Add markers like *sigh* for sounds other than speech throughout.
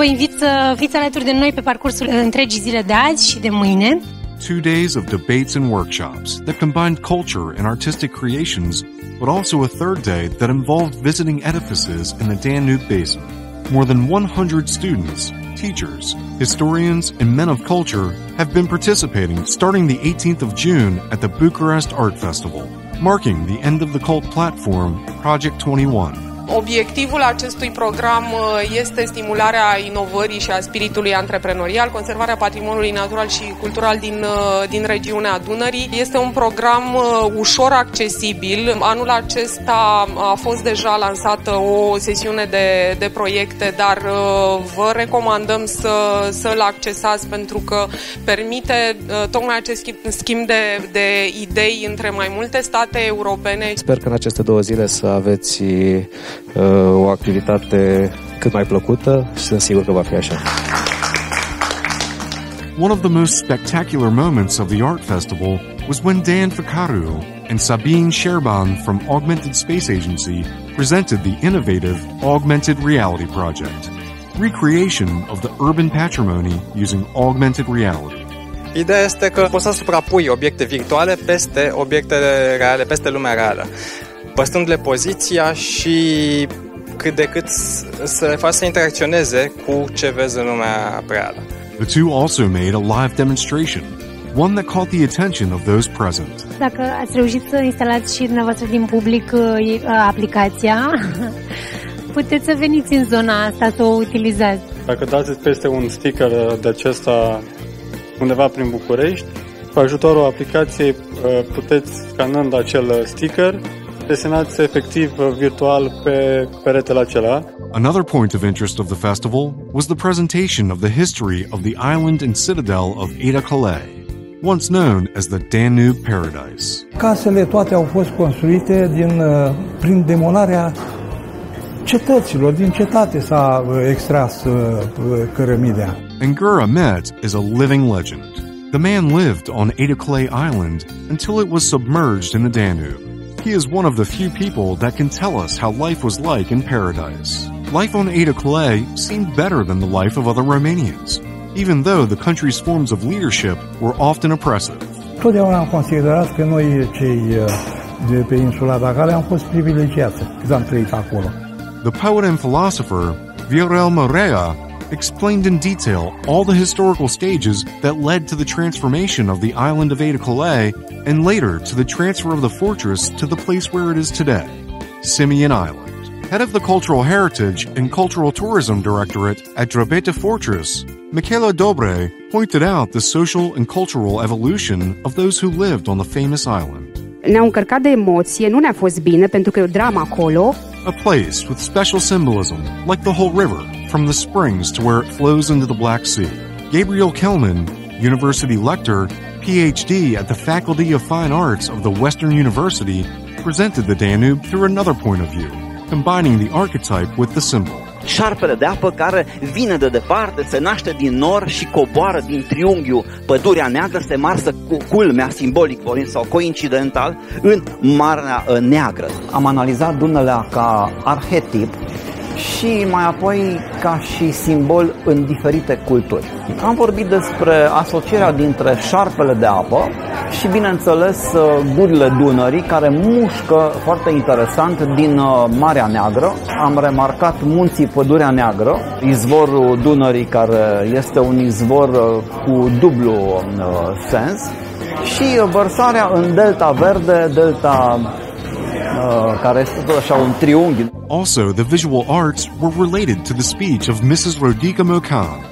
Vă invit să fiți alături de noi pe parcursul uh, întregii zile de azi și de mâine. Two days of debates and workshops that combined culture and artistic creations, but also a third day that involved visiting edifices in the Danube Basin. More than 100 students, teachers, historians, and men of culture have been participating starting the 18th of June at the Bucharest Art Festival, marking the end of the CultPlatForm Project 21. Obiectivul acestui program uh, este stimularea inovării și a spiritului antreprenorial, conservarea patrimoniului natural și cultural din, uh, din regiunea Dunării. Este un program uh, ușor accesibil. Anul acesta a fost deja lansată o sesiune de, de proiecte, dar vă recomandăm să, să-l accesați pentru că permite tocmai acest schimb de, de idei între mai multe state europene. Sper că în aceste două zile să aveți o activitate cât mai plăcută și sunt sigur că va fi așa. One of the most spectacular moments of the art festival was when Dan Fikaru and Sabine Sherban from Augmented Space Agency presented the innovative Augmented Reality Project, recreation of the urban patrimony using augmented reality. Ideea este că poți să suprapui obiecte virtuale peste obiectele reale, peste lumea reală păstrându-le poziția și cât de cât să le faci să interacționeze cu ce vezi în lumea reală. The two also made a live demonstration, one that caught the attention of those present. Dacă ați reușit să instalați și dumneavoastră din public uh, uh, aplicația, *laughs* puteți să veniți în zona asta să o utilizați. Dacă dați peste un sticker de acesta undeva prin București, cu ajutorul aplicației uh, puteți, scanând acel sticker, desenați efectiv virtual pe peretele acela. Another point of interest of the festival was the presentation of the history of the island and citadel of Ada Kaleh, once known as the Danube Paradise. Casele toate au fost construite din, uh, prin demolarea cetăților, din cetate s-a uh, extras uh, cărămidea. Angura Met is a living legend. The man lived on Ada Kaleh Island until it was submerged in the Danube. He is one of the few people that can tell us how life was like in paradise. Life on Ada Kaleh seemed better than the life of other Romanians, even though the country's forms of leadership were often oppressive. Totdeauna am considerat că noi, cei uh, de pe insula Bacale, am fost privilegiați cât am trăit acolo. The poet and philosopher Viorel Morea explained in detail all the historical stages that led to the transformation of the island of Ada Kaleh and later to the transfer of the fortress to the place where it is today, Șimian Island. Head of the Cultural Heritage and Cultural Tourism Directorate at Drobeta Fortress, Michaela Dobre pointed out the social and cultural evolution of those who lived on the famous island. Ne-au încărcat de emoție, nu ne-a fost bine pentru că e o dramă acolo. A place with special symbolism, like the whole river, from the springs to where it flows into the Black Sea. Gabriel Kelman, university lecturer, PhD at the Faculty of Fine Arts of the Western University, presented the Danube through another point of view, combining the archetype with the symbol. șarpele de apă care vine de departe, se naște din nor și coboară din triunghiul pădurea neagră, se marsă cu culmea, simbolic vorbind sau coincidental, în Marea Neagră. Am analizat Dunărea ca arhetip și mai apoi ca și simbol în diferite culturi. Am vorbit despre asocierea dintre șarpele de apă și, bineînțeles, gurile Dunării, care mușcă foarte interesant din uh, Marea Neagră. Am remarcat munții Pădurea Neagră, izvorul Dunării, care este un izvor uh, cu dublu uh, sens, și vărsarea în Delta Verde, Delta Also, the visual arts were related to the speech of Mrs. Rodica Mocan,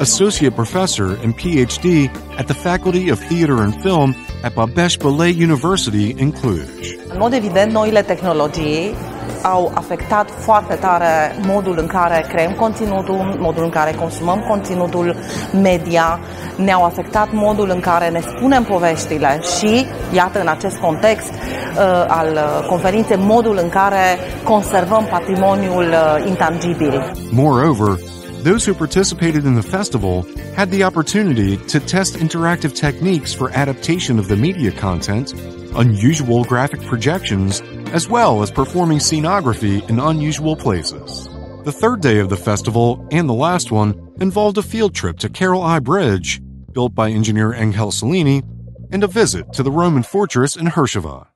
associate professor and PhD at the Faculty of Theater and Film at Babeș-Bolyai University in Cluj. În mod evident, noile tehnologii au afectat foarte tare modul în care creăm conținutul, modul în care consumăm conținutul media, ne-au afectat modul în care ne spunem poveștile și, iată, în acest context uh, al conferinței, modul în care conservăm patrimoniul uh, intangibil. Moreover, those who participated in the festival had the opportunity to test interactive techniques for adaptation of the media content, unusual graphic projections, as well as performing scenography in unusual places. The third day of the festival, and the last one, involved a field trip to Carol I Bridge, built by engineer Anghel Saligny, and a visit to the Roman fortress in Hârșova.